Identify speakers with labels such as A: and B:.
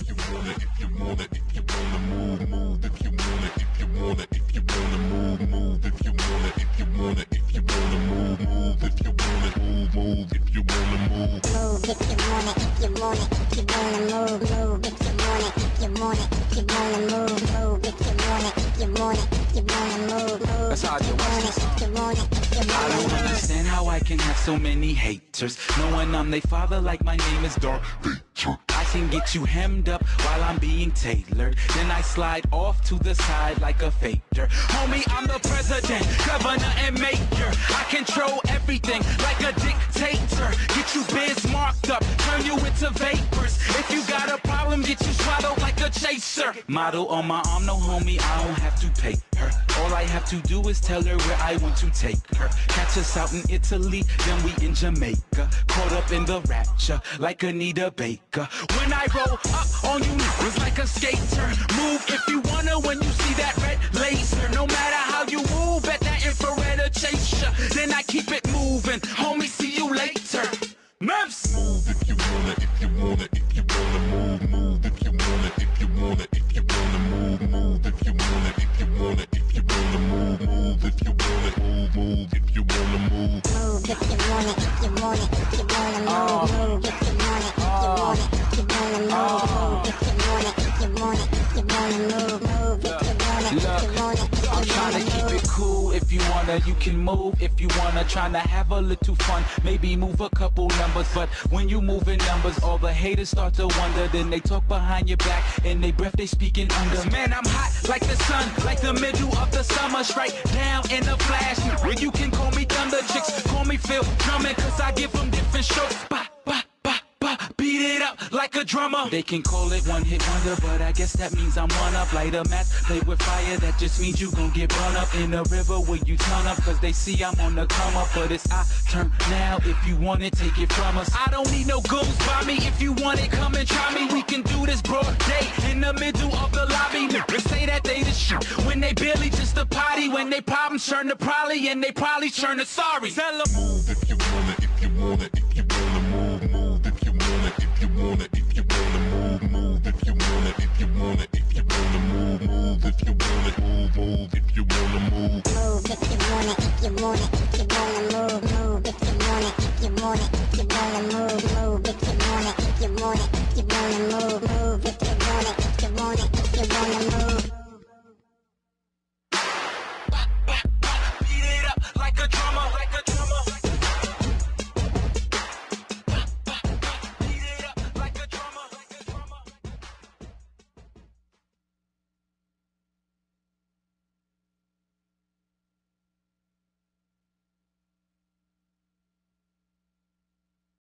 A: if you want it, if you want it, if you wanna move, move if you want it, if you want it, if you wanna move, move if you want it, if you want it, if you wanna move, move if you want it, move, move if you wanna move.
B: Move if you want it, if you want it, if you wanna move, move if you want it, if you want it, if you wanna move, move if you want it, if you want it, if you wanna move, move
C: That's how I do I don't understand how I can have so many haters, knowing I'm they father like my name is Darth Vader. Can get you hemmed up while I'm being tailored, then I slide off to the side like a fader. Homie, I'm the president, governor, and mayor. I control everything like a dictator. Get you biz marked up, turn you into vapors. If you got a problem, get you swallowed like chaser. Model on my arm, no homie, I don't have to pay her. All I have to do is tell her where I want to take her. Catch us out in Italy, then we in Jamaica. Caught up in the rapture, like Anita Baker. When I roll up on you, it's like a skater. Move if you wanna when you see that red
A: if you wanna you move, if you wanna if
C: I'm to keep it cool. If you wanna, you can move. If you wanna, trying to have a little fun. Maybe move a couple numbers. But when you move in numbers, all the haters start to wonder. Then they talk behind your back and they breath they speaking under. Man, I'm hot like the sun, like the middle of the summer. Straight down in a flash. Well, you can call Phil Drummond, cause I give them different strokes. Ba, ba, ba, ba. Beat it up like a drummer. They can call it one hit wonder, but I guess that means I'm one up. Light a match, play with fire, that just means you gon' get run up in the river where you turn up. Cause they see I'm on the come up, but it's I turn now. If you want it, take it from us. I don't need no goons by me. If you want it, come and try me. We can do this broad day in the middle of the lobby. Say that they the shit problems turn to probably, and they probably turn to sorry. Tell 'em
A: Move if you want it, if you want it, if you wanna move, move if you want it, if you want it, if you wanna move, move if you want it, if you want it, if you wanna move, move if you want it, move, move if you wanna move.
B: Move if you want it, if you want it, if you wanna move, move if you want it, if you want it, if you wanna move, move if you want it, if you want it, if you wanna move,